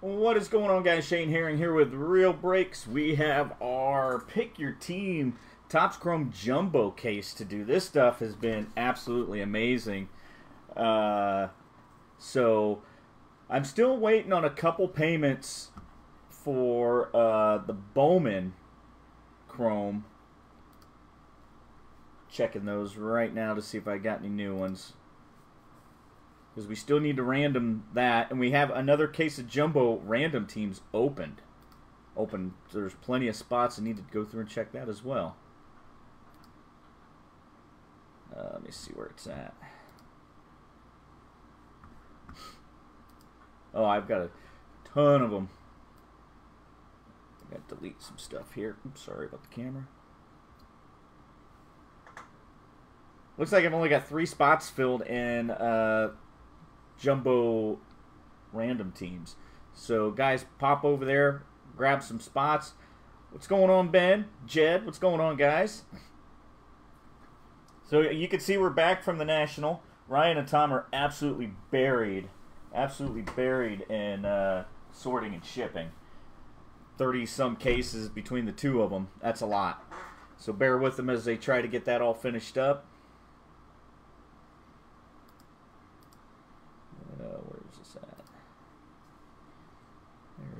What is going on, guys? Shane Herring here with Real Breaks. We have our Pick Your Team Topps Chrome Jumbo case to do. This stuff has been absolutely amazing. Uh, so, I'm still waiting on a couple payments for uh, the Bowman Chrome. Checking those right now to see if I got any new ones because we still need to random that, and we have another case of jumbo random teams opened. Open. There's plenty of spots. I need to go through and check that as well. Uh, let me see where it's at. Oh, I've got a ton of them. I got to delete some stuff here. Oops, sorry about the camera. Looks like I've only got three spots filled in uh, jumbo random teams. So, guys, pop over there, grab some spots. What's going on, Ben? Jed, what's going on, guys? So, you can see we're back from the National. Ryan and Tom are absolutely buried, absolutely buried in uh, sorting and shipping. 30 some cases between the two of them. That's a lot. So, bear with them as they try to get that all finished up.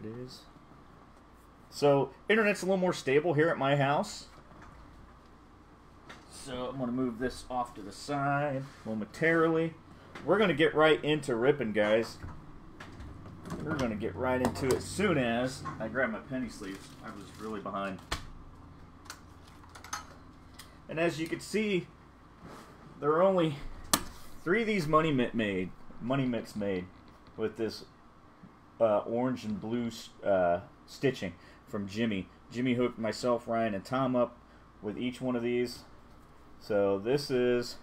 Is. So, internet's a little more stable here at my house. So, I'm going to move this off to the side momentarily. We're going to get right into ripping, guys. We're going to get right into it soon as I grab my penny sleeves. I was really behind. And as you can see, there are only three of these money mitt made, money made with this uh, orange and blue uh, stitching from Jimmy. Jimmy hooked myself, Ryan, and Tom up with each one of these. So this is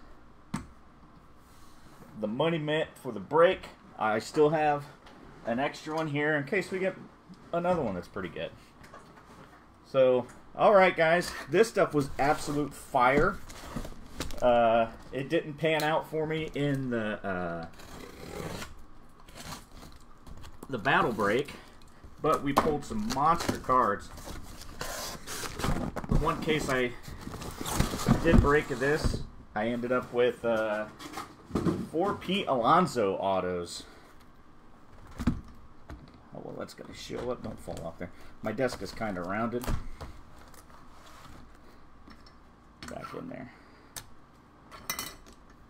the money mitt for the break. I still have an extra one here in case we get another one that's pretty good. So, alright guys, this stuff was absolute fire. Uh, it didn't pan out for me in the uh, the battle break, but we pulled some monster cards. The one case I did break of this, I ended up with uh, four Pete Alonso autos. Oh, well, that's going to show up. Don't fall off there. My desk is kind of rounded. Back in there.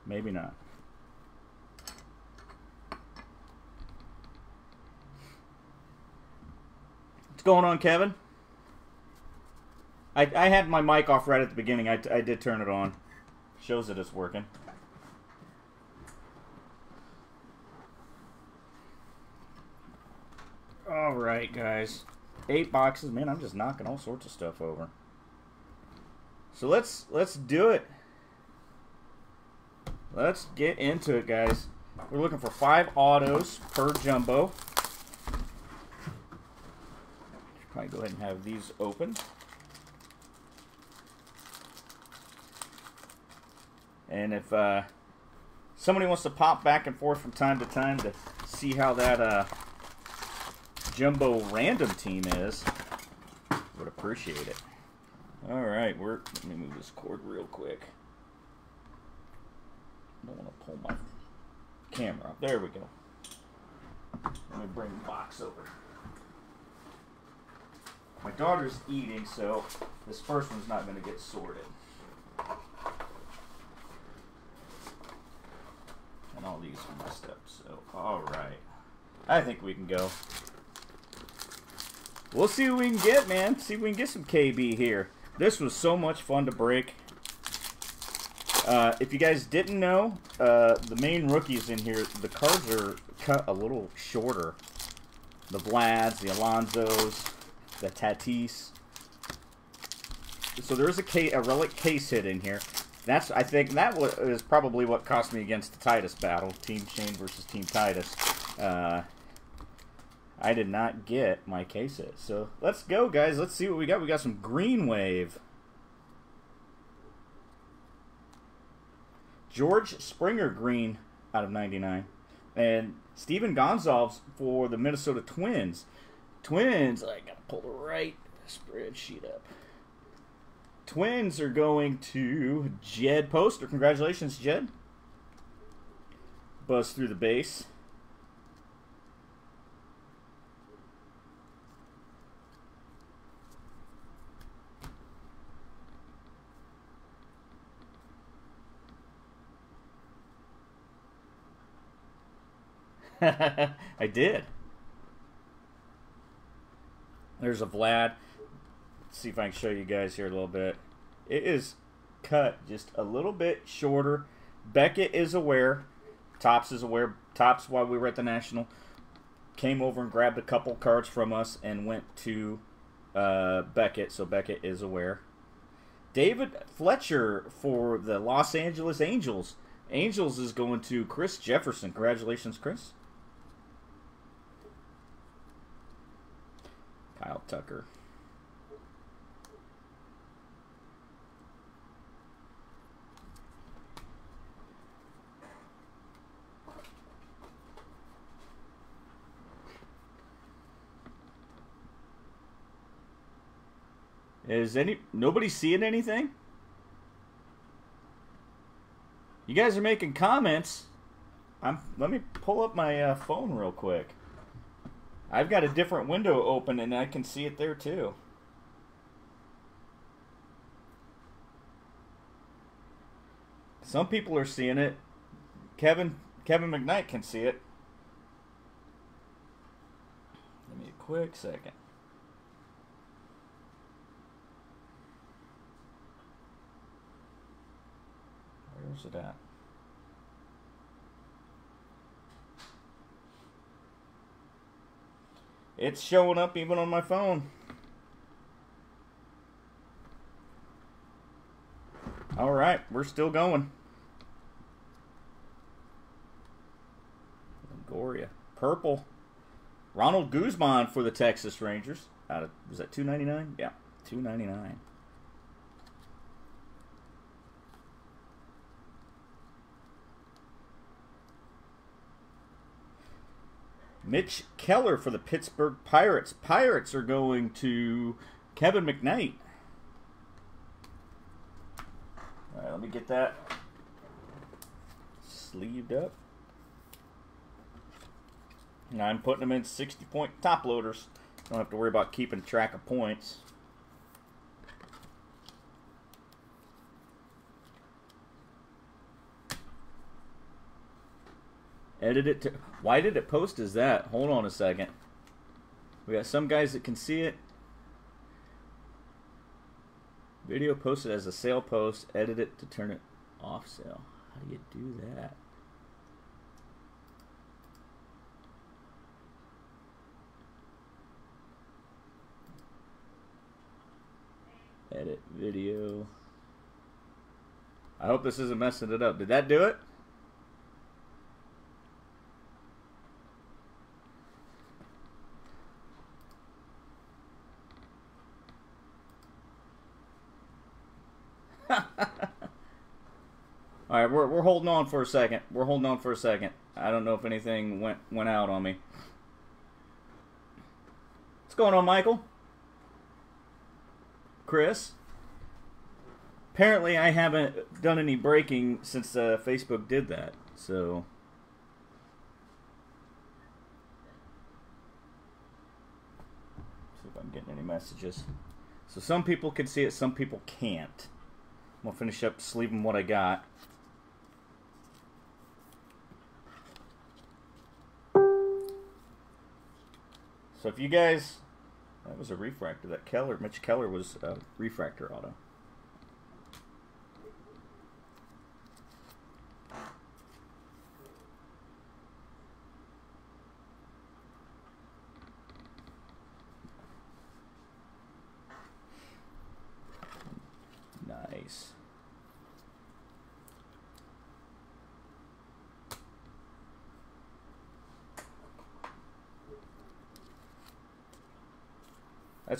Maybe not. Going on, Kevin? I, I had my mic off right at the beginning. I, I did turn it on. Shows that it's working. All right, guys. Eight boxes. Man, I'm just knocking all sorts of stuff over. So let's let's do it. Let's get into it, guys. We're looking for five autos per jumbo. Probably go ahead and have these open. And if uh, somebody wants to pop back and forth from time to time to see how that uh, jumbo random team is, would appreciate it. All right, we're let me move this cord real quick. I don't want to pull my camera up. There we go. Let me bring the box over. My daughter's eating, so this first one's not going to get sorted. And all these are messed up, so alright. I think we can go. We'll see what we can get, man. See if we can get some KB here. This was so much fun to break. Uh, if you guys didn't know, uh, the main rookies in here, the cards are cut a little shorter. The Vlads, the Alonsos, the Tatis. So there's a, case, a relic case hit in here. That's I think that was probably what cost me against the Titus battle, Team Shane versus Team Titus. Uh, I did not get my case hit. So let's go, guys. Let's see what we got. We got some Green Wave. George Springer green out of 99. And Steven Gonsalves for the Minnesota Twins. Twins, gotta pull the right spreadsheet up. Twins are going to Jed Poster. Congratulations, Jed. Buzz through the base. I did. There's a Vlad. Let's see if I can show you guys here a little bit. It is cut just a little bit shorter. Beckett is aware. Topps is aware. Topps, while we were at the National, came over and grabbed a couple cards from us and went to uh, Beckett, so Beckett is aware. David Fletcher for the Los Angeles Angels. Angels is going to Chris Jefferson. Congratulations, Chris. Kyle Tucker. Is any nobody seeing anything? You guys are making comments. I'm. Let me pull up my uh, phone real quick. I've got a different window open and I can see it there too. Some people are seeing it. Kevin Kevin McKnight can see it. Give me a quick second. Where's it at? It's showing up even on my phone. All right, we're still going. Goria. Purple. Ronald Guzman for the Texas Rangers. Out of, was that 299? Yeah, 299. Mitch Keller for the Pittsburgh Pirates. Pirates are going to Kevin McKnight. All right, let me get that sleeved up. Now I'm putting them in 60 point top loaders. Don't have to worry about keeping track of points. Edit it to. Why did it post as that? Hold on a second. We got some guys that can see it. Video posted as a sale post. Edit it to turn it off sale. How do you do that? Edit video. I hope this isn't messing it up. Did that do it? All right, we're we're holding on for a second. We're holding on for a second. I don't know if anything went went out on me. What's going on, Michael? Chris? Apparently, I haven't done any breaking since uh, Facebook did that. So. See if I'm getting any messages. So some people can see it, some people can't. I'm gonna finish up sleeving what I got. So if you guys, that was a refractor. That Keller, Mitch Keller was a refractor auto.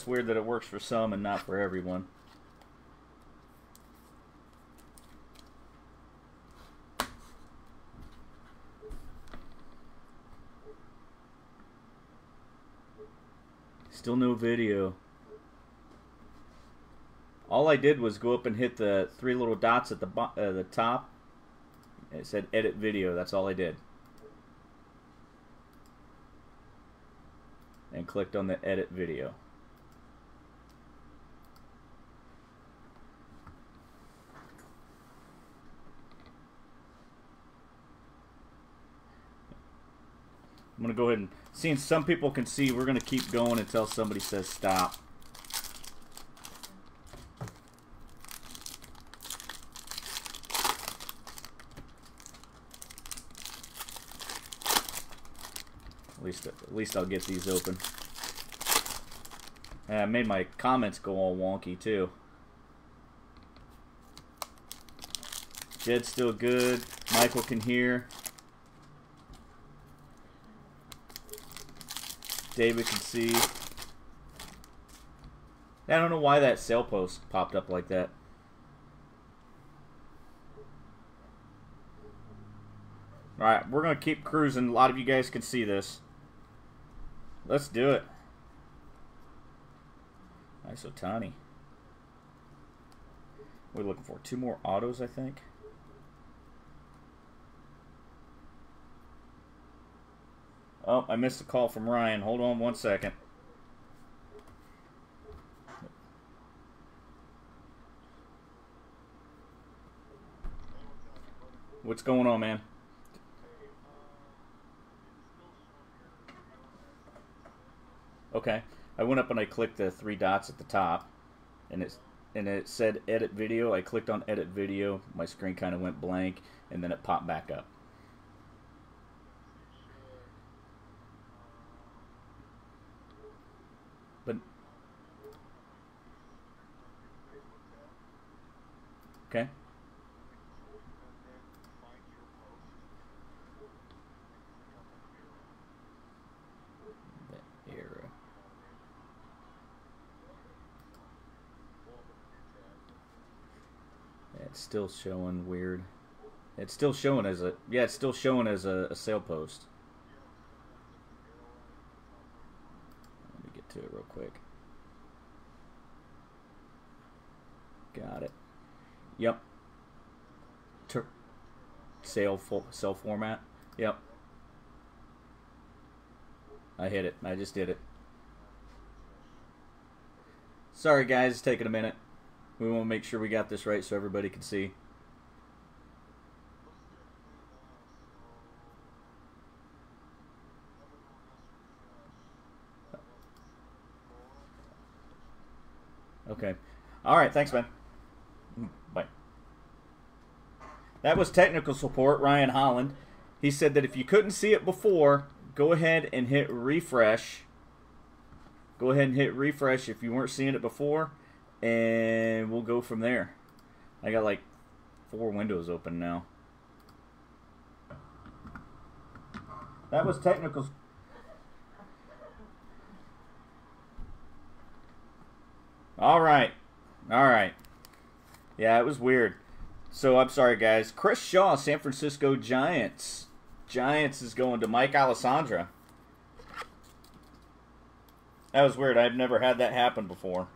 it's weird that it works for some and not for everyone. Still no video. All I did was go up and hit the three little dots at the uh, the top. It said edit video. That's all I did. And clicked on the edit video. I'm going to go ahead and, seeing some people can see, we're going to keep going until somebody says stop. At least, at least I'll get these open. And I made my comments go all wonky too. Jed's still good. Michael can hear. David can see. I don't know why that sale post popped up like that. Alright, we're going to keep cruising. A lot of you guys can see this. Let's do it. Nice so tiny. We're looking for two more autos, I think. Oh, I missed a call from Ryan. Hold on one second. What's going on, man? Okay. I went up and I clicked the three dots at the top, and it's and it said edit video. I clicked on edit video. My screen kind of went blank, and then it popped back up. But okay. It's still showing weird. It's still showing as a yeah. It's still showing as a, a sale post. Let me get to it real quick. Got it. Yep. Tur sale full sale format. Yep. I hit it. I just did it. Sorry guys, it's taking a minute. We want to make sure we got this right so everybody can see. Okay. All right. Thanks, man. That was technical support, Ryan Holland. He said that if you couldn't see it before, go ahead and hit refresh. Go ahead and hit refresh if you weren't seeing it before and we'll go from there. I got like four windows open now. That was technical. All right. All right. Yeah, it was weird. So I'm sorry, guys. Chris Shaw, San Francisco Giants. Giants is going to Mike Alessandra. That was weird. I've never had that happen before.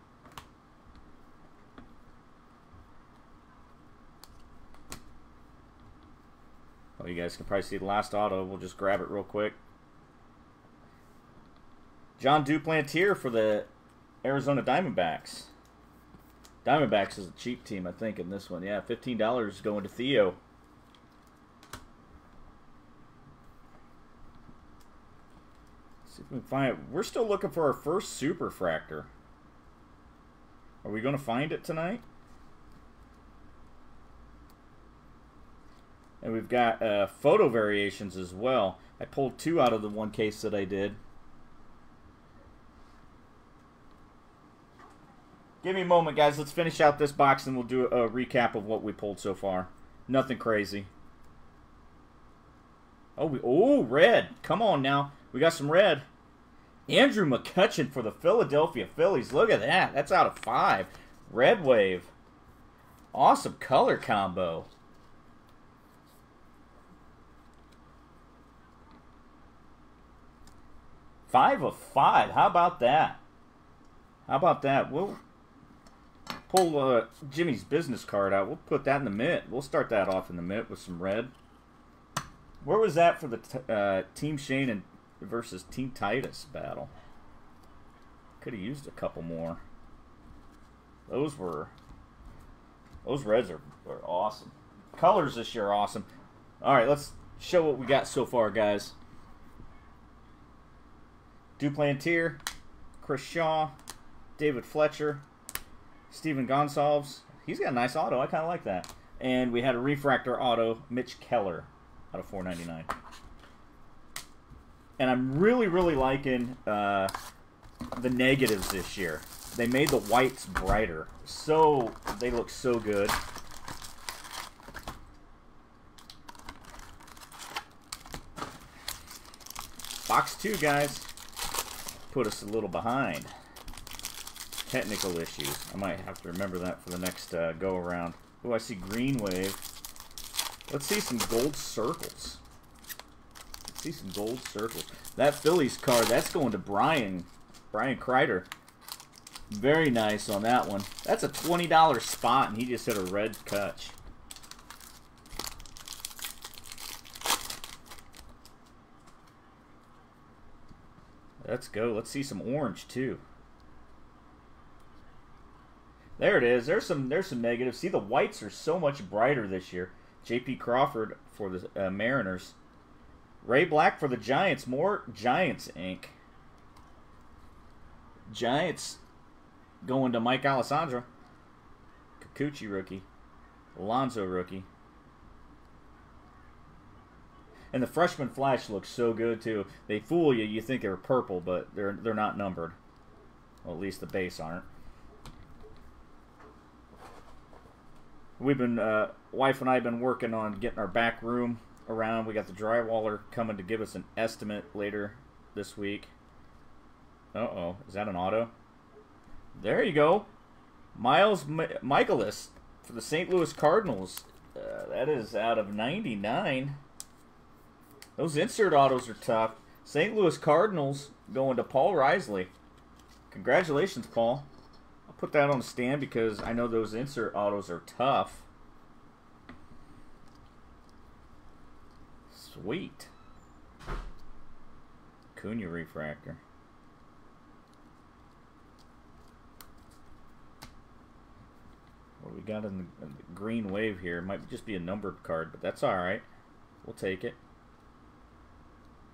Well, you guys can probably see the last auto. We'll just grab it real quick. Jon Duplantier for the Arizona Diamondbacks. Diamondbacks is a cheap team, I think, in this one. Yeah, $15 going to Theo. see if we can find it. We're still looking for our first super fractor. Are we going to find it tonight? And we've got uh, photo variations as well. I pulled two out of the one case that I did. Give me a moment, guys. Let's finish out this box and we'll do a recap of what we pulled so far. Nothing crazy. Oh, we, oh, red. Come on now. We got some red. Andrew McCutchen for the Philadelphia Phillies. Look at that. That's out of five. Red wave. Awesome color combo. Five of five. How about that? How about that? We'll pull uh, Jimmy's business card out. We'll put that in the mint. We'll start that off in the mint with some red. Where was that for the uh, Team Shane and versus Team Titus battle? Could have used a couple more. Those were those reds are, are awesome. Colors this year are awesome. All right, let's show what we got so far, guys. Duplantier, Chris Shaw, David Fletcher, Stephen Gonsalves. He's got a nice auto. I kind of like that. And we had a refractor auto, Mitch Keller, out of 499. And I'm really, really liking uh, the negatives this year. They made the whites brighter. So, they look so good. Box two, guys. Put us a little behind. Technical issues. I might have to remember that for the next uh, go around. Oh, I see green wave. Let's see some gold circles. Let's see some gold circles. That Phillies card, that's going to Brian. Brian Kreider. Very nice on that one. That's a $20 spot, and he just hit a red catch. Let's go. Let's see some orange too. There it is. There's some there's some negatives. See the whites are so much brighter this year. J.P. Crawford for the uh, Mariners. Ray Black for the Giants. More Giants ink. Giants going to Mike Alessandro. Kikuchi rookie. Alonso rookie. And the freshman flash looks so good too. They fool you. You think they're purple, but they're they're not numbered. Well, at least the base aren't. We've been, uh, wife and I have been working on getting our back room around. We got the drywaller coming to give us an estimate later this week. Uh-oh. Is that an auto? There you go. Miles M Mikolas for the St. Louis Cardinals. Uh, that is out of 99. Those insert autos are tough. St. Louis Cardinals going to Paul Risley. Congratulations, Paul. Put that on the stand because I know those insert autos are tough. Sweet. Cunha refractor. What we got in the, in the green wave here? It might just be a numbered card, but that's all right. We'll take it.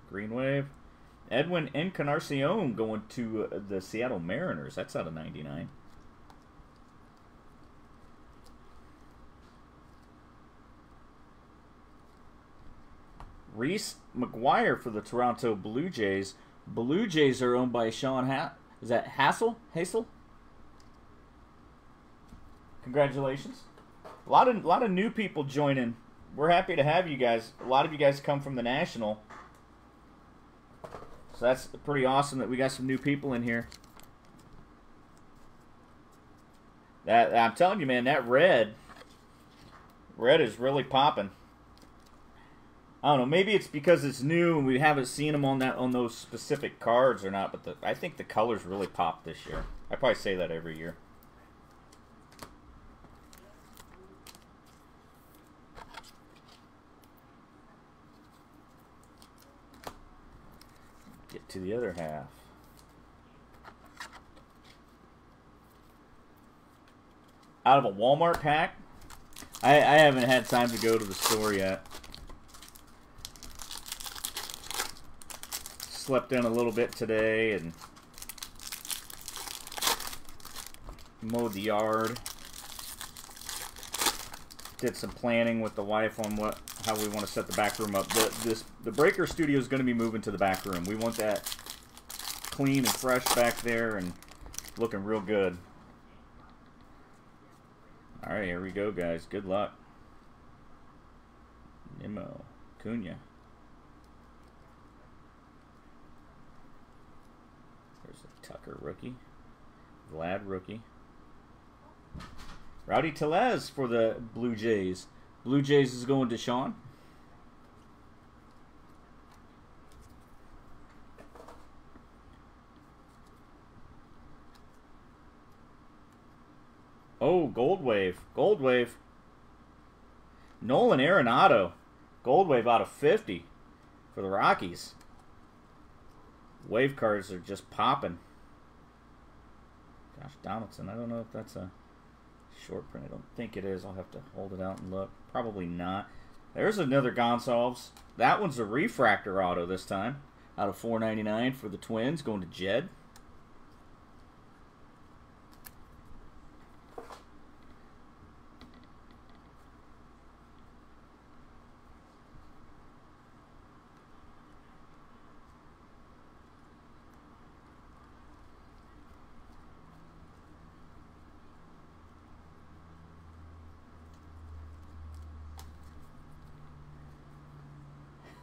Green Wave. Edwin Encarnacion going to uh, the Seattle Mariners. That's out of 99. Reese McGuire for the Toronto Blue Jays. Blue Jays are owned by Sean ha Is that Hassel? Hassel? Congratulations. A lot of a lot of new people joining. We're happy to have you guys. A lot of you guys come from the National. So that's pretty awesome that we got some new people in here. That I'm telling you, man, that red, red is really popping. I don't know. Maybe it's because it's new and we haven't seen them on that on those specific cards or not. But the, I think the colors really pop this year. I probably say that every year. Get to the other half. Out of a Walmart pack? I, I haven't had time to go to the store yet. Slept in a little bit today and mowed the yard. Did some planning with the wife on what how we want to set the back room up. The this the breaker studio is going to be moving to the back room. We want that clean and fresh back there and looking real good. All right, here we go, guys. Good luck. Nimmo, Cunha. There's a Tucker rookie. Vlad rookie. Rowdy Tellez for the Blue Jays. Blue Jays is going to Sean. Oh, Gold Wave. Gold Wave. Nolan Arenado. Gold Wave out of 50 for the Rockies. Wave cards are just popping. Donaldson. I don't know if that's a short print. I don't think it is. I'll have to hold it out and look. Probably not. There's another Gonsalves. That one's a refractor auto this time. Out of 4.99 for the Twins, going to Jed.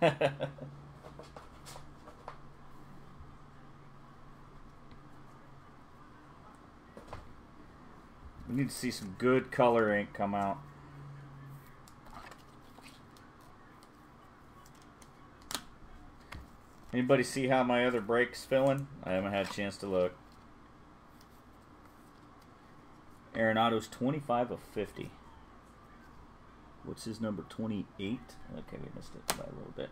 we need to see some good color ink come out. Anybody see how my other break's filling? I haven't had a chance to look. Arenado's 25 of 50. What's his number? 28? Okay, we missed it by a little bit.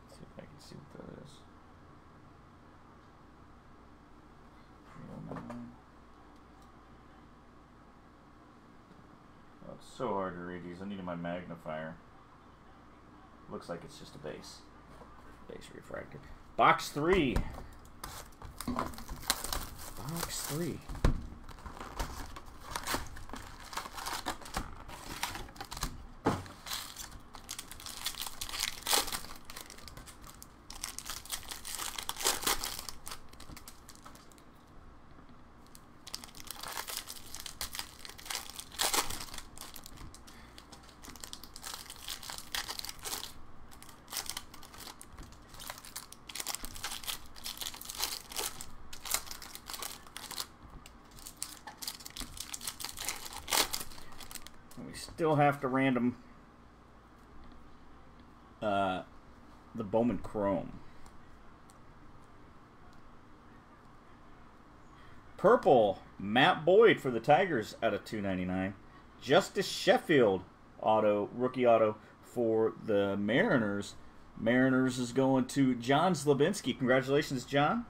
Let's see if I can see what that is. 309. Oh, it's so hard to read these. I needed my magnifier. Looks like it's just a base. Base refractor. Box three. Box three. We still have to random uh, the Bowman Chrome. Purple, Matt Boyd for the Tigers out of 299. Justus Sheffield auto, rookie auto for the Mariners. Mariners is going to John Slabinski. Congratulations, John.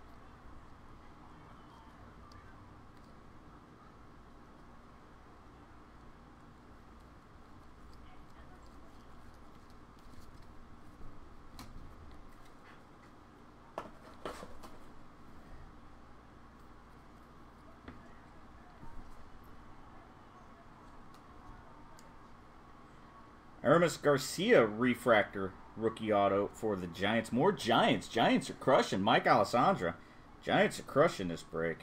Garcia refractor rookie auto for the Giants. More Giants. Giants are crushing. Mike Alessandra. Giants are crushing this break.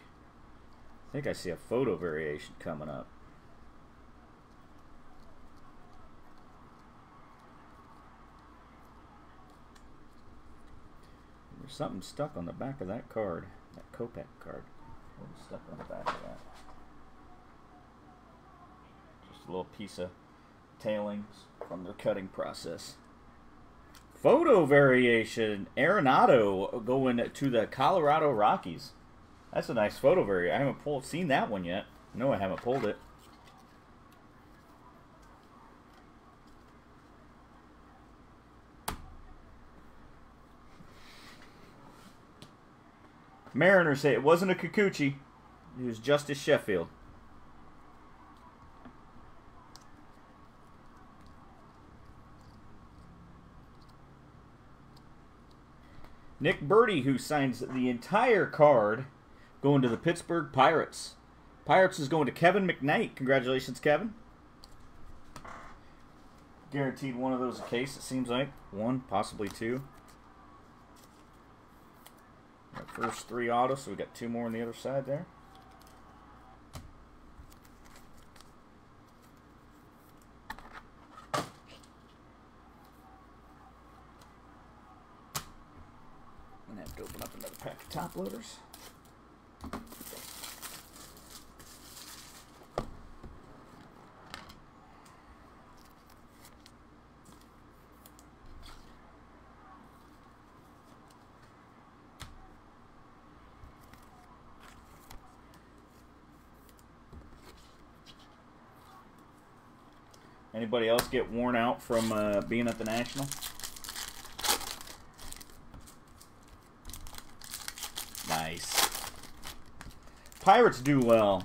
I think I see a photo variation coming up. There's something stuck on the back of that card. That Kopech card. Stuck on the back of that? Just a little piece of tailings from their cutting process. Photo variation. Arenado going to the Colorado Rockies. That's a nice photo variation. I haven't pulled, seen that one yet. No, I haven't pulled it. Mariners say it wasn't a Kikuchi. It was Justus Sheffield. Nick Burdi, who signs the entire card, going to the Pittsburgh Pirates. Pirates is going to Kevin McKnight. Congratulations, Kevin. Guaranteed one of those a case, it seems like. One, possibly two. First three autos, so we got two more on the other side there. Anybody else get worn out from uh, being at the National? Pirates do well.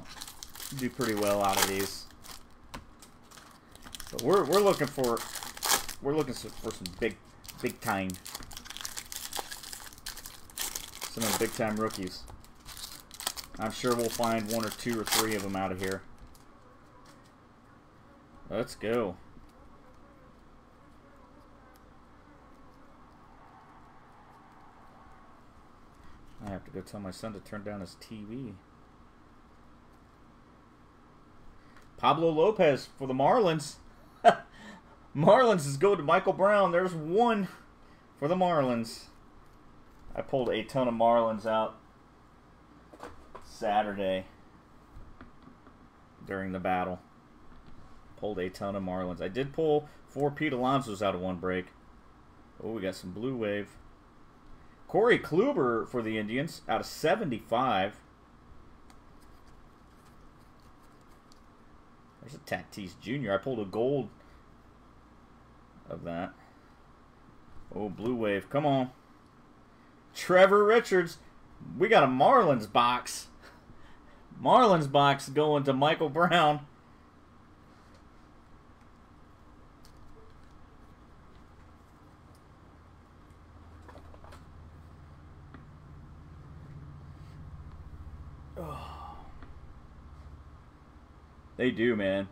Do pretty well out of these. But we're we're looking for we're looking for some big big time some of the big time rookies. I'm sure we'll find one or two or three of them out of here. Let's go. I have to go tell my son to turn down his TV. Pablo Lopez for the Marlins. Marlins is going to Michael Brown. There's one for the Marlins. I pulled a ton of Marlins out Saturday during the battle. Pulled a ton of Marlins. I did pull four Pete Alonso's out of one break. Oh, we got some blue wave. Corey Kluber for the Indians out of 75. A Tatis Jr. I pulled a gold of that. Oh, blue wave. Come on. Trevor Richards. We got a Marlins box. Marlins box going to Michael Brown. They do, man.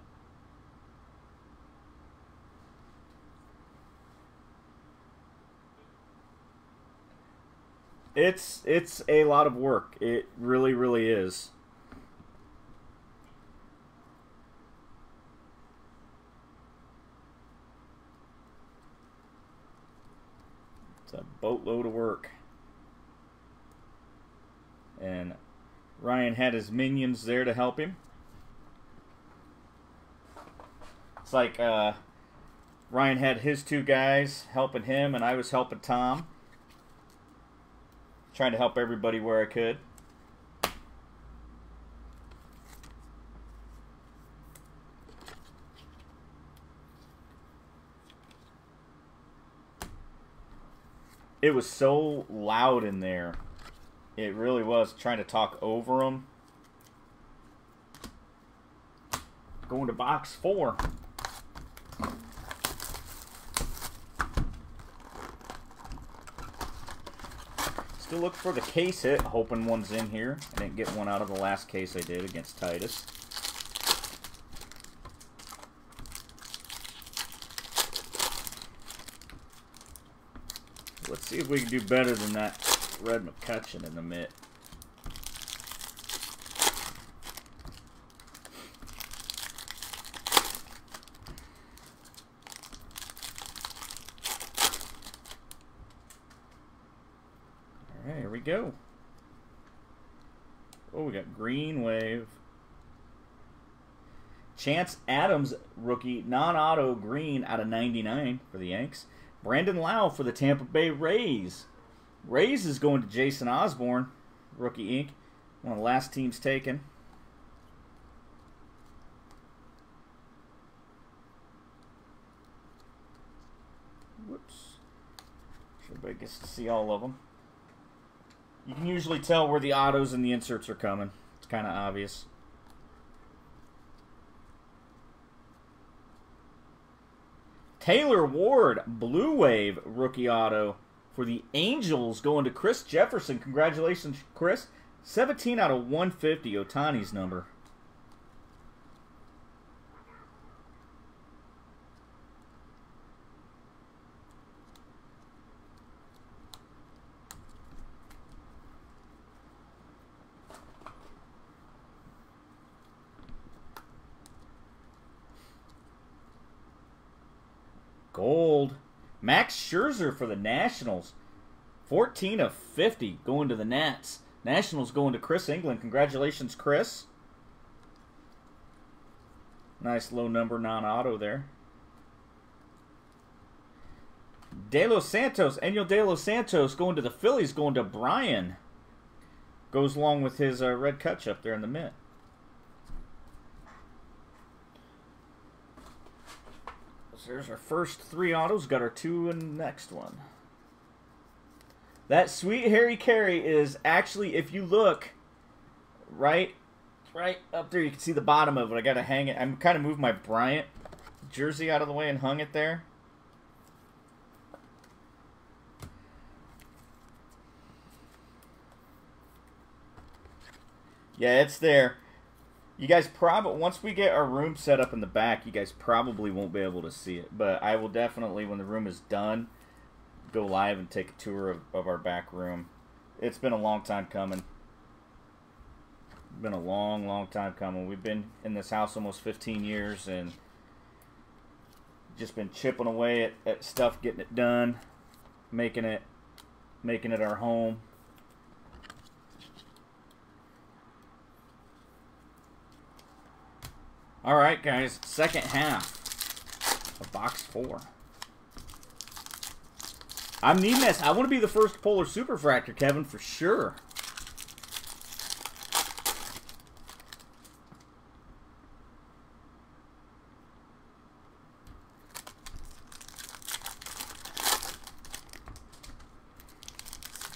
It's it's a lot of work. It really, really is. It's a boatload of work. And Ryan had his minions there to help him. It's like uh, Ryan had his two guys helping him, and I was helping Tom. Trying to help everybody where I could. It was so loud in there. It really was trying to talk over them. Going to box four. Still look for the case hit, hoping one's in here. I didn't get one out of the last case I did against Titus. Let's see if we can do better than that Red McCutchen in the mitt. go. Oh, we got Green Wave. Chance Adams, rookie, non-auto green out of 99 for the Yanks. Brandon Lowe for the Tampa Bay Rays. Rays is going to Jason Osborne, rookie ink. One of the last teams taken. Whoops. Everybody gets to see all of them. You can usually tell where the autos and the inserts are coming. Kind of obvious. Taylor Ward, Blue Wave rookie auto for the Angels going to Chris Jefferson. Congratulations, Chris. 17 out of 150, Ohtani's number. Gold. Max Scherzer for the Nationals. 14 of 50 going to the Nats. Nationals going to Chris England. Congratulations, Chris. Nice low number non-auto there. De Los Santos, Enyel De Los Santos going to the Phillies, going to Brian. Goes along with his uh, red Kutch up there in the mint. There's our first three autos. Got our two and next one. That sweet Harry Caray is actually, if you look right, right up there, you can see the bottom of it. I got to hang it. I'm kind of moved my Bryant jersey out of the way and hung it there. Yeah, it's there. You guys probably once we get our room set up in the back, you guys probably won't be able to see it. But I will definitely, when the room is done, go live and take a tour of, of our back room. It's been a long time coming. Been a long, long time coming. We've been in this house almost 15 years and just been chipping away at, at stuff, getting it done, making it, making it our home. All right, guys, second half of box four. I'm needing this. I want to be the first Polar Superfractor, Kevin, for sure.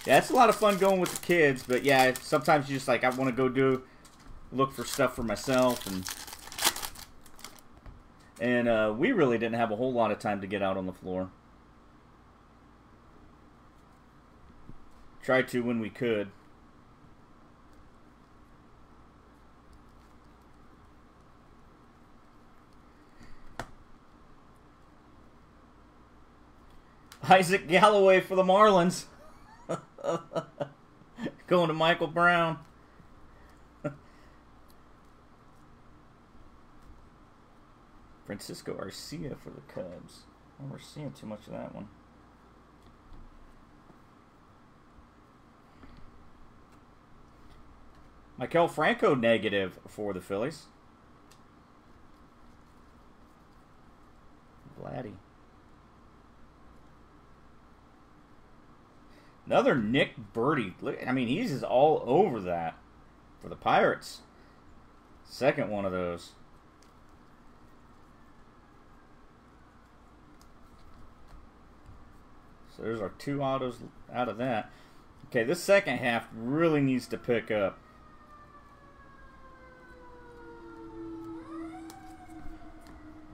Yeah, it's a lot of fun going with the kids, but yeah, sometimes you just like I want to go do look for stuff for myself and and uh, we really didn't have a whole lot of time to get out on the floor. Tried to when we could. Isaac Galloway for the Marlins. Going to Michael Brown. Francisco Arcia for the Cubs. Oh, we're seeing too much of that one. Maikel Franco negative for the Phillies. Vladdy. Another Nick Burdi. I mean, he's just all over that for the Pirates. Second one of those. So there's our two autos out of that. Okay, this second half really needs to pick up.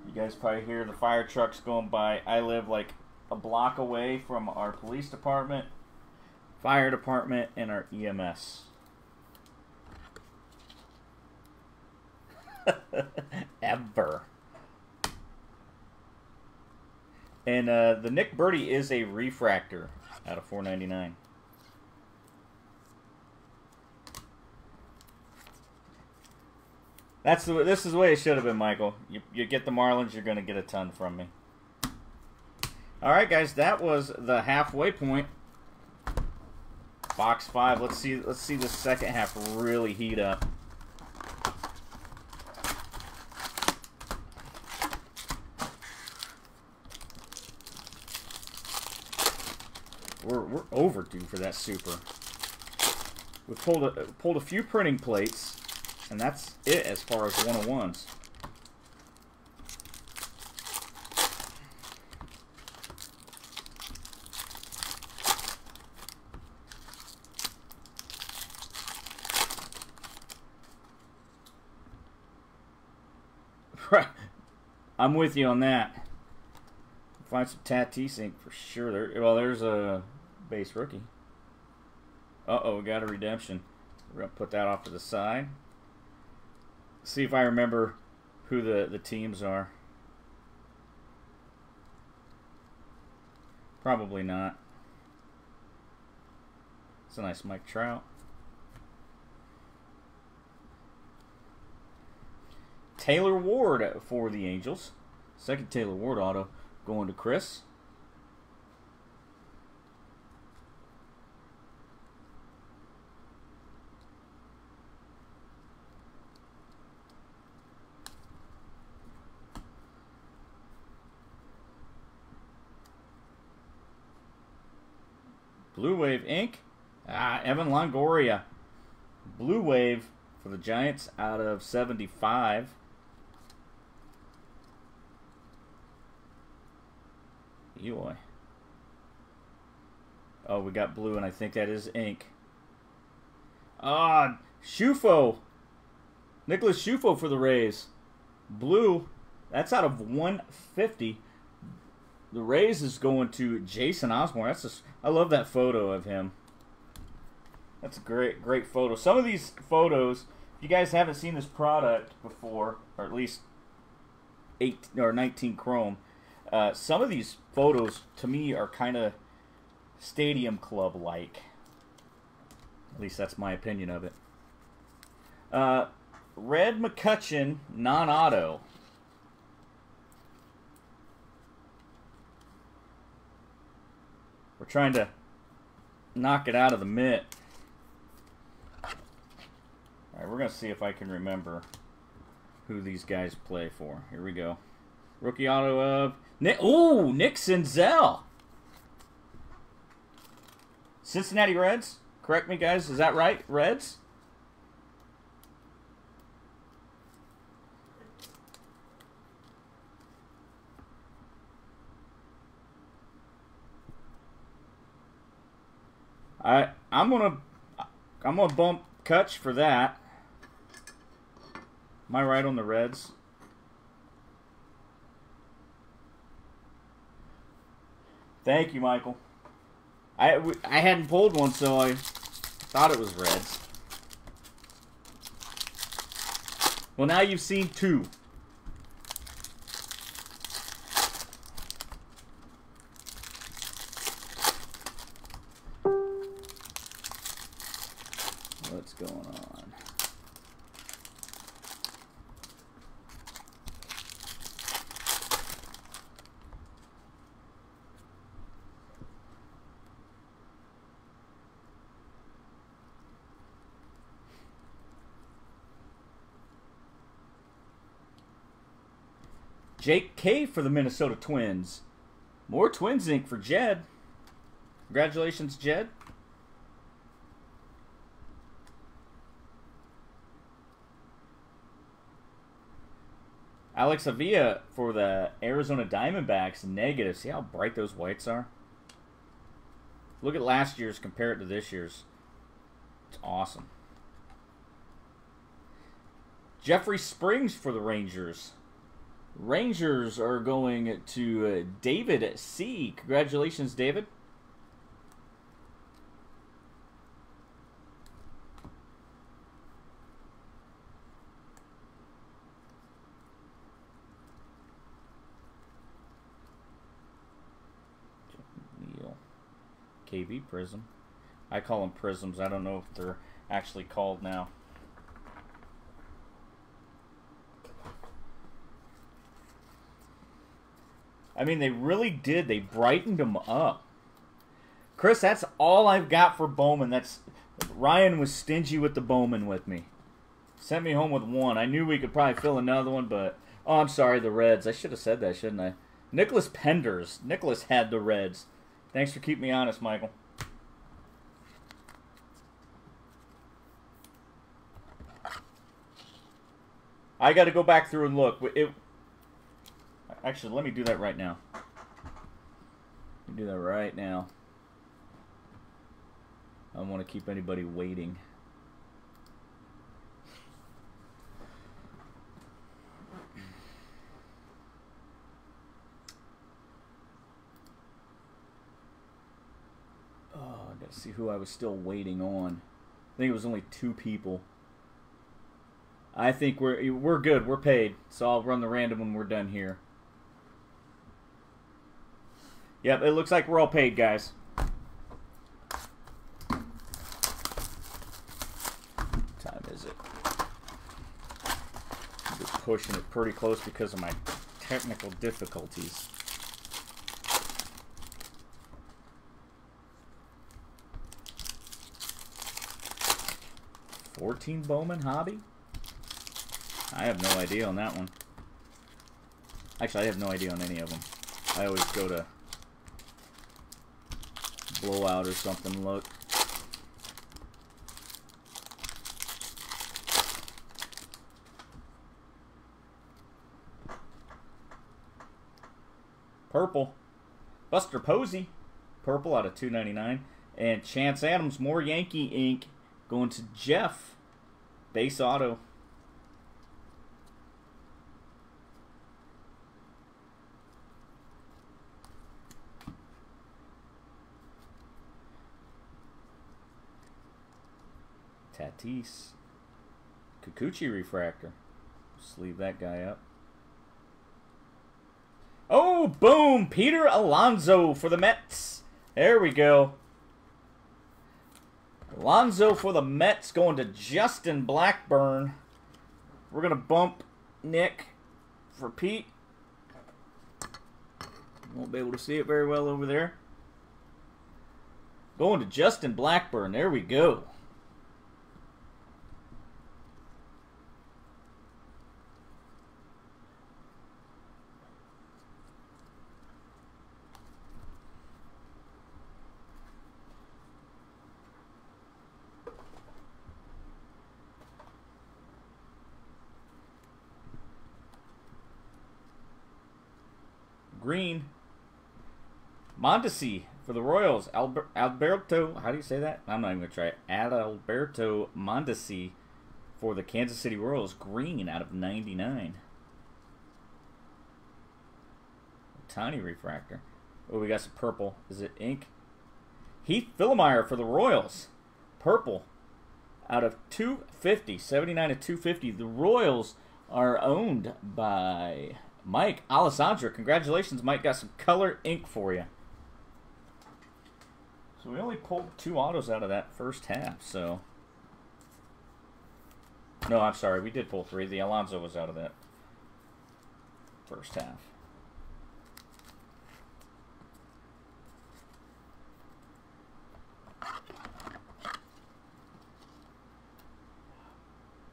You guys probably hear the fire trucks going by. I live like a block away from our police department, fire department, and our EMS. Ever. And uh, the Nick Burdi is a refractor out of 499. That's the this is the way it should have been, Michael. You, you get the Marlins, you're going to get a ton from me. All right, guys, that was the halfway point. Box five. Let's see. Let's see the second half really heat up. we're, we're overdue for that super. We pulled a, pulled a few printing plates, and that's it as far as 101s. Right. I'm with you on that. Find some Tatis ink for sure. There, well, there's a base rookie. Uh-oh, we got a redemption. We're going to put that off to the side. See if I remember who the, the teams are. Probably not. It's a nice Mike Trout. Taylor Ward for the Angels. Second Taylor Ward auto going to Chris. Blue Wave Inc. Ah, Evan Longoria. Blue Wave for the Giants out of 75. Eloy. Oh, we got blue, and I think that is ink. Ah, Ciuffo. Nicholas Ciuffo for the Rays. Blue. That's out of 150. The Rays is going to Jason Osborne. That's just, I love that photo of him. That's a great, great photo. Some of these photos, if you guys haven't seen this product before, or at least eight or 19 Chrome, uh, some of these photos to me are kind of stadium club like. At least that's my opinion of it. Uh, Red McCutchen non auto. Trying to knock it out of the mitt. Alright, we're going to see if I can remember who these guys play for. Here we go. Rookie auto of Nick. Ooh, Nick Senzel. Cincinnati Reds. Correct me, guys. Is that right? Reds. I I'm gonna I'm gonna bump Kutch for that. Am I right on the Reds? Thank you, Michael. I, I hadn't pulled one, so I thought it was Reds. Well, now you've seen two. What's going on? Jake K for the Minnesota Twins. More Twins ink for Jed. Congratulations, Jed. Alex Avila for the Arizona Diamondbacks, negative. See how bright those whites are? Look at last year's, compare it to this year's. It's awesome. Jeffrey Springs for the Rangers. Rangers are going to uh, David C. Congratulations, David. KV Prism. I call them prisms. I don't know if they're actually called now. I mean, they really did. They brightened them up. Chris, that's all I've got for Bowman. That's Ryan was stingy with the Bowman with me. Sent me home with one. I knew we could probably fill another one, but oh, I'm sorry, the Reds. I should have said that, shouldn't I? Nicholas Penders. Nicholas had the Reds. Thanks for keeping me honest, Michael. I got to go back through and look. It, actually, let me do that right now. do that right now. I don't want to keep anybody waiting. Oh, I gotta see who I was still waiting on. I think it was only two people. I think we're we're good. We're paid. So I'll run the random when we're done here. Yep, it looks like we're all paid, guys. What time is it? Pushing it pretty close because of my technical difficulties. Fourteen Bowman hobby. I have no idea on that one. Actually, I have no idea on any of them. I always go to blowout or something, look. Purple. Buster Posey, purple out of 299. And Chance Adams, more Yankee ink, going to Jeff, base auto. Tatis. Kikuchi refractor. Just leave that guy up. Oh, boom! Peter Alonso for the Mets. There we go. Alonso for the Mets going to Justin Blackburn. We're going to bump Nick for Pete. Won't be able to see it very well over there. Going to Justin Blackburn. There we go. Green. Mondesi for the Royals. Alber Alberto, how do you say that? I'm not even going to try it. Adalberto Mondesi for the Kansas City Royals. Green out of 99. Tiny refractor. Oh, we got some purple. Is it ink? Heath Fillmyer for the Royals. Purple out of 250. 79 to 250. The Royals are owned by Mike Alessandra, congratulations, Mike. Got some color ink for you. So we only pulled two autos out of that first half, so. No, I'm sorry. We did pull three. The Alonso was out of that first half.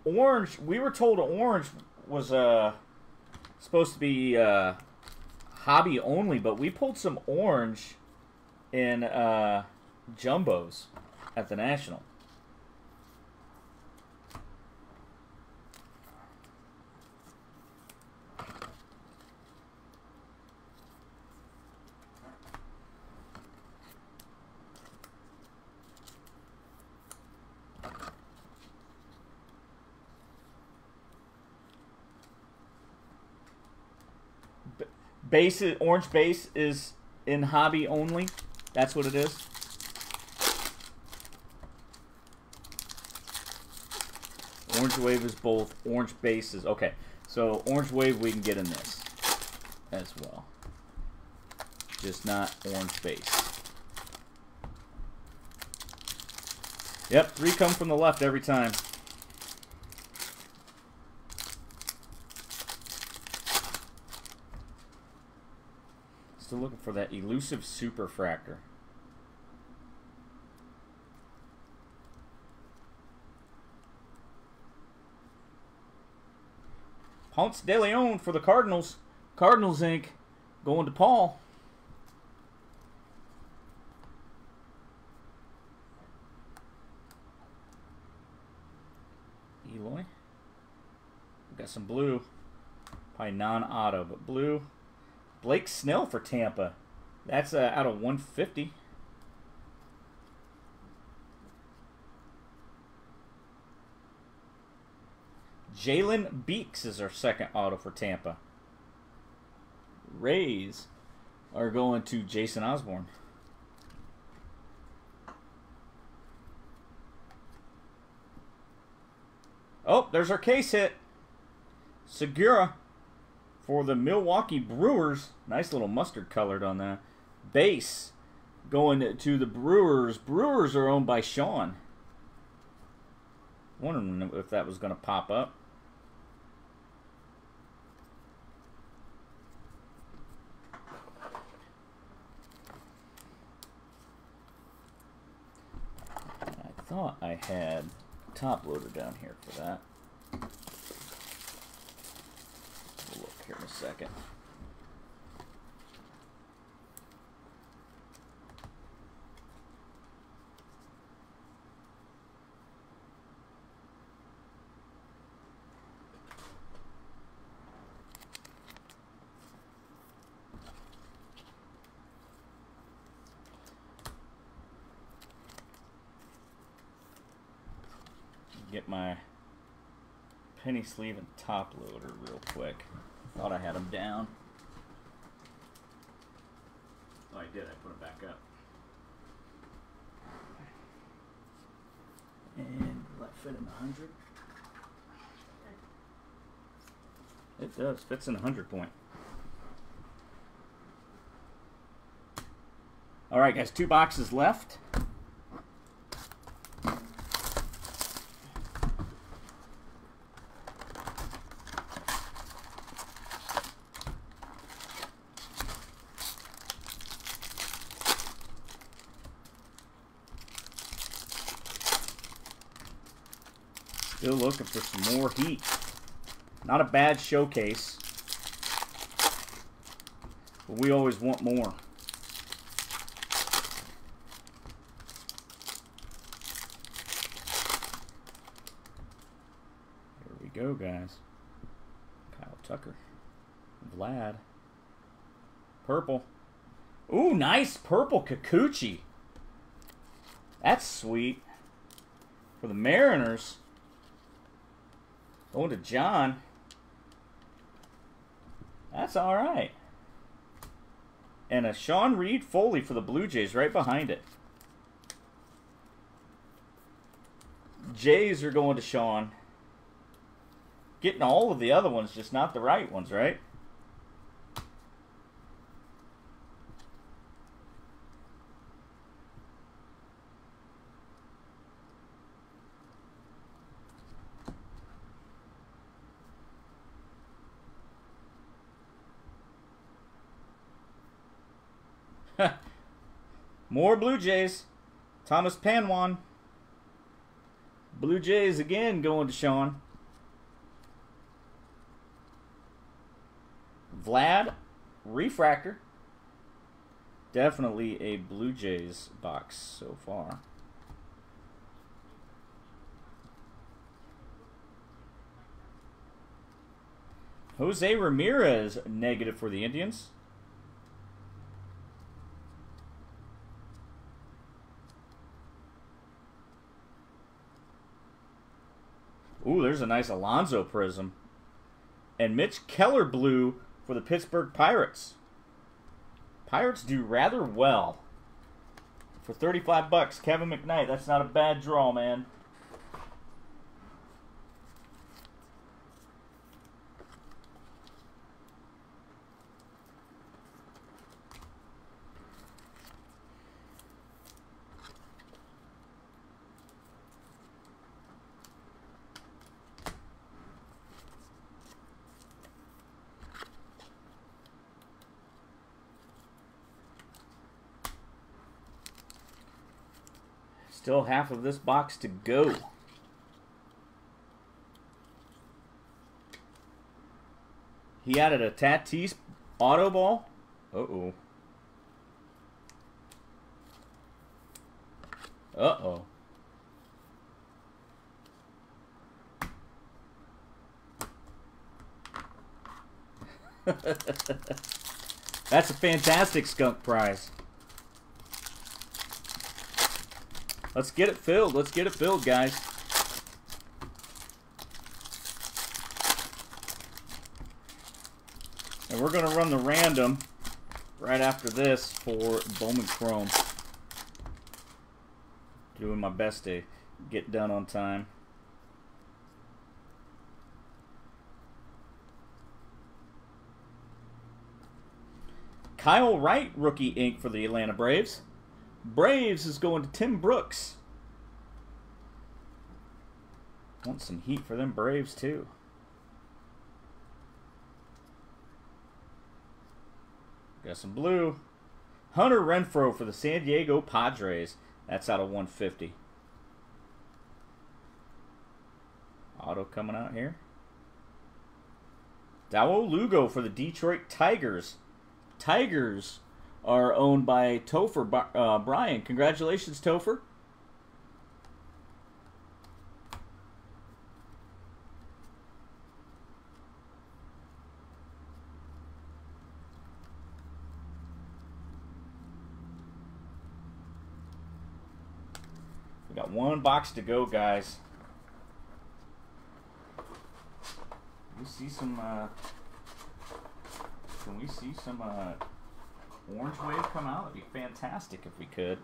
Orange, we were told orange was. Uh, supposed to be uh, hobby only, but we pulled some orange in uh, jumbos at the National. base orange base is in hobby only. That's what it is. Orange wave is both orange bases. Okay, so orange wave we can get in this as well. Just not orange base. Yep, three come from the left every time. Still looking for that elusive superfractor. Ponce de Leon for the Cardinals. Cardinals ink going to Paul. Eloy. Got some blue. Probably non-auto, but blue. Blake Snell for Tampa. That's uh, out of 150. Jalen Beeks is our second auto for Tampa. Rays are going to Jason Osborne. Oh, there's our case hit. Segura for the Milwaukee Brewers. Nice little mustard colored on that. Base going to the Brewers. Brewers are owned by Sean. Wondering if that was going to pop up. I thought I had top loader down here for that. Look here in a second. get my penny sleeve and top loader real quick. Thought I had them down. Oh, I did. I put them back up. And will that fit in the 100? It does. Fits in the 100 point. All right, guys. Two boxes left. Still looking for some more heat. Not a bad showcase. But we always want more. Here we go, guys. Kyle Tucker. Vlad. Purple. Ooh, nice purple Kikuchi. That's sweet. For the Mariners. Going to John. That's all right. And a Sean Reid-Foley for the Blue Jays right behind it. Jays are going to Sean. Getting all of the other ones, just not the right ones, right? More Blue Jays. Thomas Panwan. Blue Jays again going to Sean. Vlad Refractor. Definitely a Blue Jays box so far. Jose Ramirez negative for the Indians. Ooh, there's a nice Alonso prism. And Mitch Keller blue for the Pittsburgh Pirates. Pirates do rather well. For 35 bucks, Kevin McKnight. That's not a bad draw, man. Still half of this box to go. He added a Tatis auto ball. Uh-oh. Uh-oh. That's a fantastic skunk prize. Let's get it filled. Let's get it filled, guys. And we're going to run the random right after this for Bowman Chrome. Doing my best to get done on time. Kyle Wright, rookie ink for the Atlanta Braves. Braves is going to Tim Brooks. Want some heat for them Braves, too. Got some blue. Hunter Renfroe for the San Diego Padres. That's out of 150. Auto coming out here. Dawel Lugo for the Detroit Tigers. Tigers are owned by Topher uh, Brian. Congratulations, Topher. We got one box to go, guys. we see some? Uh, can we see some uh, orange wave come out? That'd be fantastic if we could.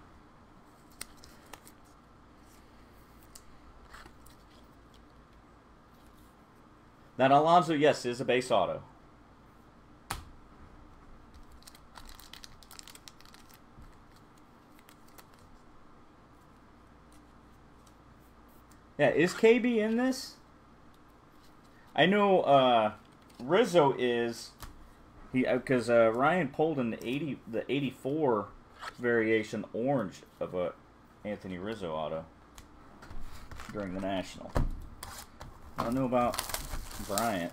That Alonso, yes, is a base auto. Yeah, is KB in this? I know uh, Rizzo is he because uh, uh, Ryan pulled in the eighty the eighty four variation orange of a Anthony Rizzo auto during the national. I don't know about Bryant.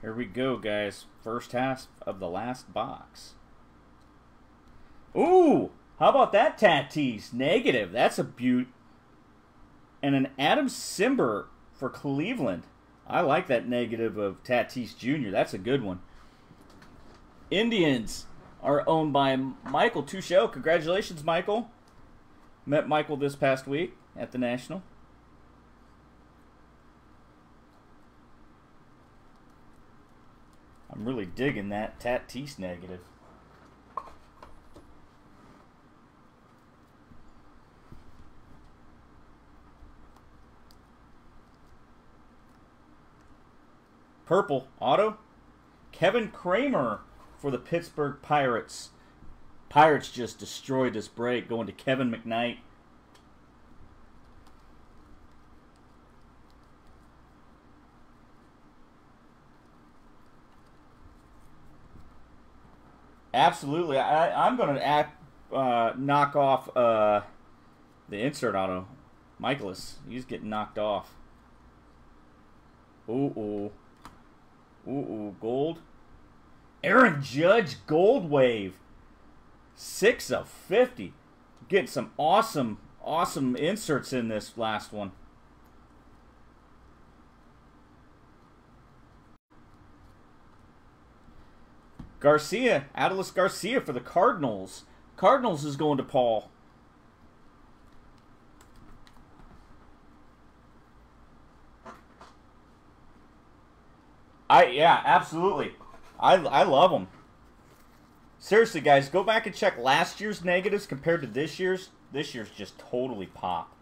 Here we go, guys. First half of the last box. Ooh! How about that Tatis? Negative. That's a beaut. And an Adam Cimber for Cleveland. I like that negative of Tatis Jr. That's a good one. Indians are owned by Michael Tuchel. Congratulations, Michael. Met Michael this past week at the National. I'm really digging that Tatis negative. Purple auto. Kevin Kramer for the Pittsburgh Pirates. Pirates just destroyed this break going to Kevin McKnight. Absolutely. I, I'm going to uh, knock off uh, the insert auto. Mikolas, he's getting knocked off. Ooh, ooh. Ooh, ooh. Gold. Aaron Judge Gold Wave. 6 of 50. Getting some awesome, awesome inserts in this last one. Garcia, Adolis Garcia for the Cardinals. Cardinals is going to Paul. I yeah, absolutely. I I love them. Seriously, guys, go back and check last year's negatives compared to this year's. This year's just totally pop.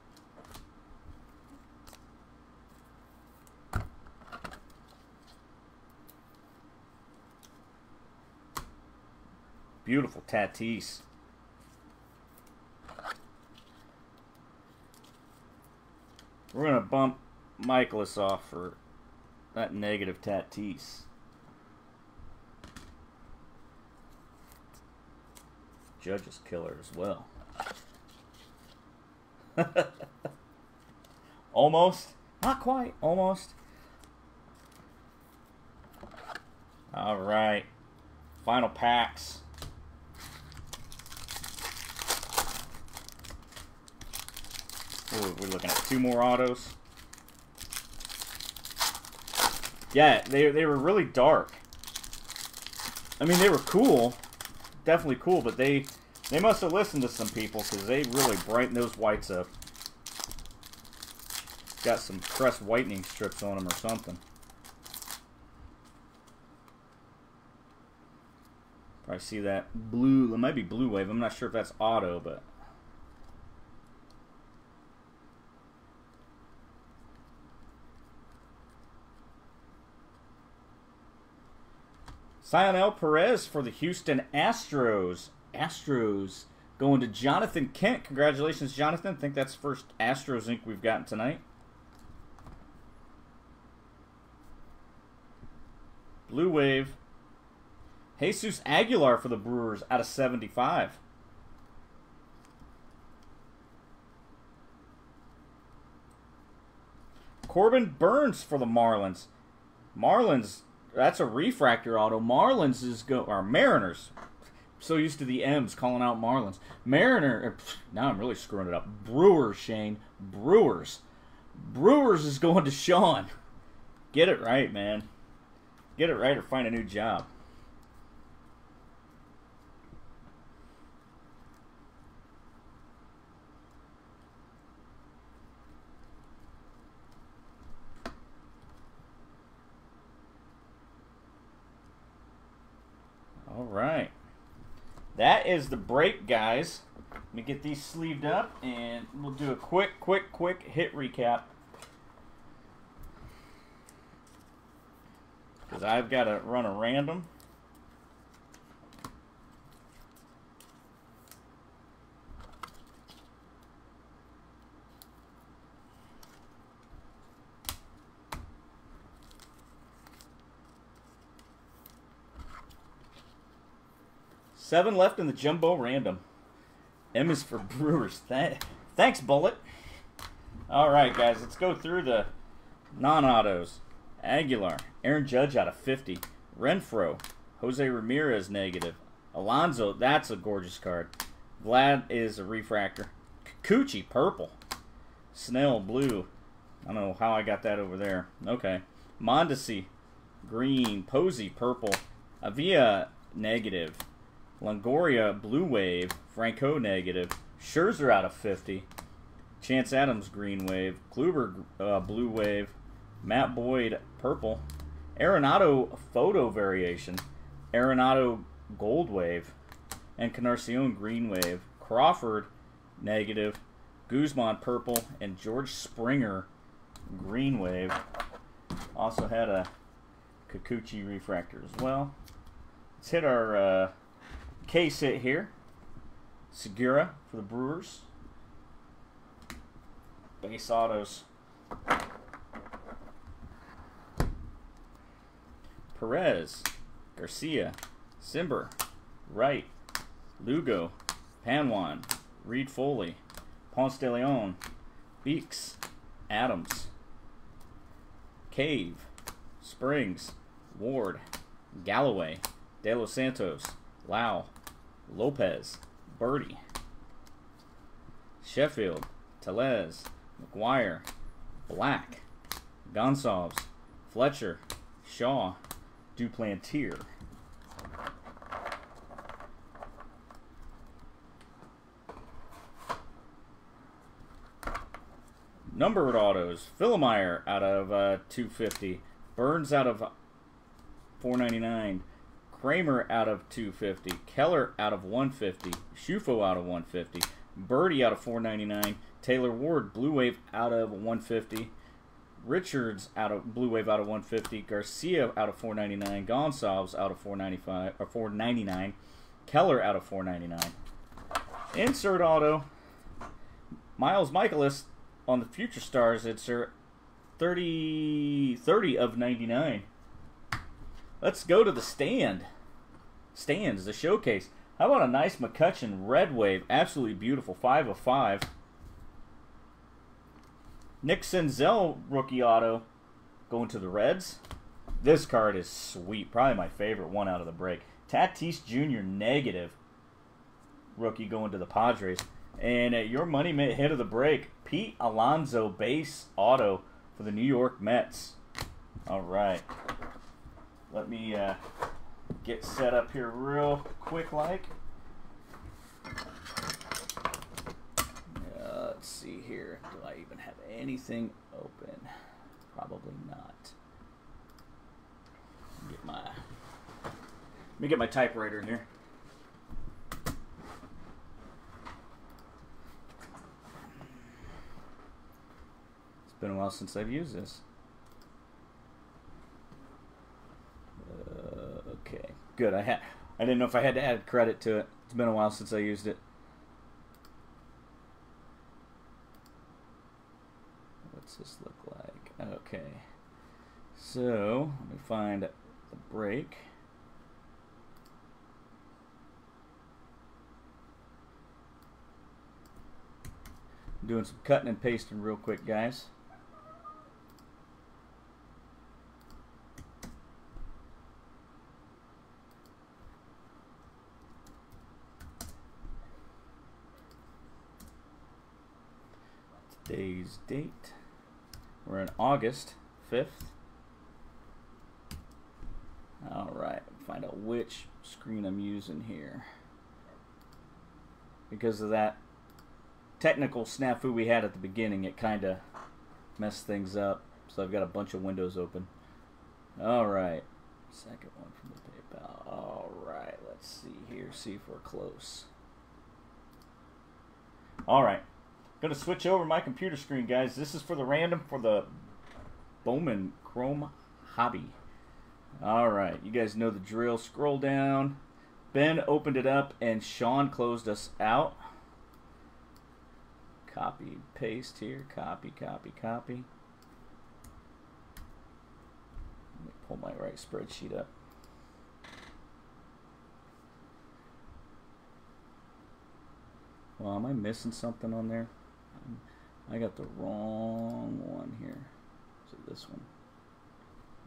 Beautiful Tatis. We're going to bump Mikolas off for that negative Tatis. Judge is killer as well. almost. Not quite. Almost. All right. Final packs. We're looking at two more autos. Yeah, they, they were really dark. I mean, they were cool. Definitely cool, but they they must have listened to some people because they really brighten those whites up. Got some crest whitening strips on them or something. Probably see that blue, it might be blue wave. I'm not sure if that's auto, but Cionel Perez for the Houston Astros. Astros going to Jonathan Kent. Congratulations, Jonathan. I think that's first Astros ink we've gotten tonight. Blue Wave. Jesus Aguilar for the Brewers out of 75. Corbin Burnes for the Marlins. Marlins, that's a refractor auto. Marlins is go or Mariners. So used to the M's calling out Marlins. Mariner. er, Now I'm really screwing it up. Brewers, Shane. Brewers. Brewers is going to Sean. Get it right, man. Get it right or find a new job. All right. Is the break, guys. Let me get these sleeved up and we'll do a quick, quick, quick hit recap. Because I've got to run a random. Seven left in the jumbo random. M is for Brewers. Th- thanks, Bullet. All right, guys, let's go through the non-autos. Aguilar, Aaron Judge out of 50. Renfroe, Jose Ramirez negative. Alonso, that's a gorgeous card. Vlad is a refractor. Kikuchi, purple. Snell, blue. I don't know how I got that over there. Okay. Mondesi, green. Posey, purple. Avia, negative. Longoria, blue wave. Franco, negative. Scherzer out of 50. Chance Adams, green wave. Kluber, uh, blue wave. Matt Boyd, purple. Arenado, photo variation. Arenado, gold wave. And Canarcion, green wave. Crawford, negative. Guzman, purple. And George Springer, green wave. Also had a Kikuchi refractor as well. Let's hit our uh, case hit here. Segura for the Brewers. Base autos. Perez, Garcia, Cimber, Wright, Lugo, Panwan, Reid-Foley, Ponce de Leon, Beeks, Adams, Cave, Springs, Ward, Galloway, De Los Santos, Lau, Lopez, Burdi, Sheffield, Tellez, McGuire, Black, Gonsalves, Fletcher, Shaw, Duplantier. Numbered autos. Fillmyer out of uh, 250. Burnes out of 499. Kramer out of 250. Keller out of 150. Ciuffo out of 150. Burdi out of 499. Taylor Ward, Blue Wave out of 150. Richards out of Blue Wave out of 150. Garcia out of 499. Gonsalves out of 495 or 499. Keller out of 499. Insert auto. Miles Mikolas on the Future Stars. It's her 30 30 of 99. Let's go to the stand. Stands, the showcase. How about a nice McCutchen Red Wave? Absolutely beautiful. 5 of 5. Nick Senzel rookie auto going to the Reds. This card is sweet. Probably my favorite one out of the break. Tatis Jr. negative rookie going to the Padres. And uh, your money hit of the break, Pete Alonso base auto for the New York Mets. All right. Let me uh, get set up here real quick like. Uh, let's see here. Do I even have anything open? Probably not. Get my let me get my typewriter in here. It's been a while since I've used this. Uh, okay, good. I had I didn't know if I had to add credit to it. It's been a while since I used it. What's this look like? Okay. So, let me find the break. doing some cutting and pasting real quick, guys. Today's date. We're in August 5th. Alright, find out which screen I'm using here. Because of that technical snafu we had at the beginning, it kind of messed things up. So I've got a bunch of windows open. Alright, second one from the PayPal. Alright, let's see here, see if we're close. Alright, going to switch over my computer screen, guys. This is for the random for the Bowman Chrome Hobby. All right, you guys know the drill. Scroll down. Ben opened it up and Sean closed us out. Copy, paste here. Copy, copy, copy. Let me pull my right spreadsheet up. Well, am I missing something on there? I got the wrong one here. It this one?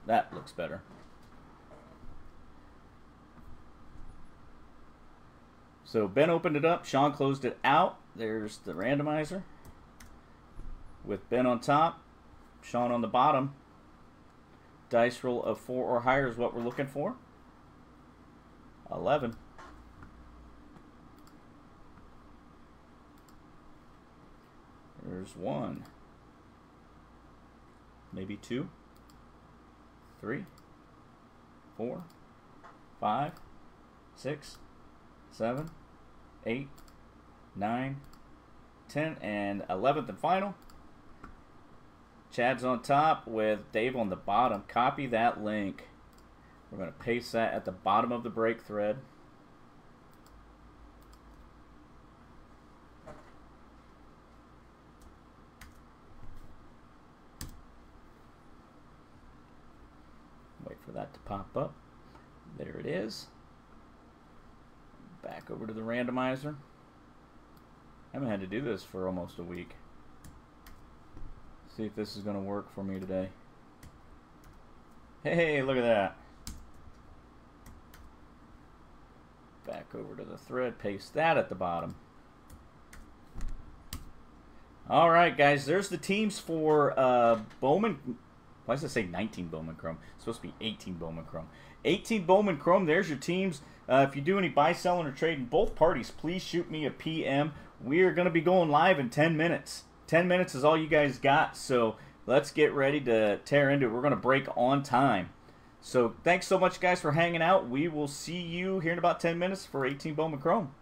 That looks better. So Ben opened it up, Sean closed it out. There's the randomizer with Ben on top, Sean on the bottom. Dice roll of four or higher is what we're looking for. 11. There's one. Maybe two. Three. Four. Five. Six. Seven. Eight. Nine. Ten. And eleventh and final. Chad's on top with Dave on the bottom. Copy that link. We're going to paste that at the bottom of the break thread. for that to pop up. There it is. Back over to the randomizer. I haven't had to do this for almost a week. See if this is going to work for me today. Hey, look at that. Back over to the thread, paste that at the bottom. All right, guys, there's the teams for uh, Bowman why does it say 19 Bowman Chrome? It's supposed to be 18 Bowman Chrome. 18 Bowman Chrome, there's your teams. Uh, if you do any buy, selling, or trading, both parties, please shoot me a PM. We are going to be going live in 10 minutes. 10 minutes is all you guys got, so let's get ready to tear into it. We're going to break on time. So thanks so much, guys, for hanging out. We will see you here in about 10 minutes for 18 Bowman Chrome.